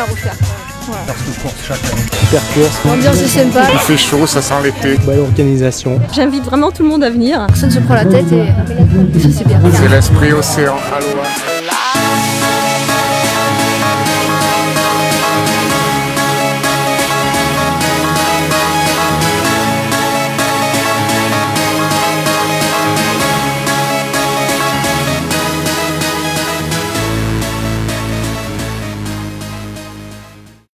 À refaire. Voilà. Super course, L'ambiance est sympa, Il fait chaud, ça sent l'été. belle organisation. J'invite vraiment tout le monde à venir. personne se prend la tête et ça c'est bien. C'est l'esprit océan. Aloha.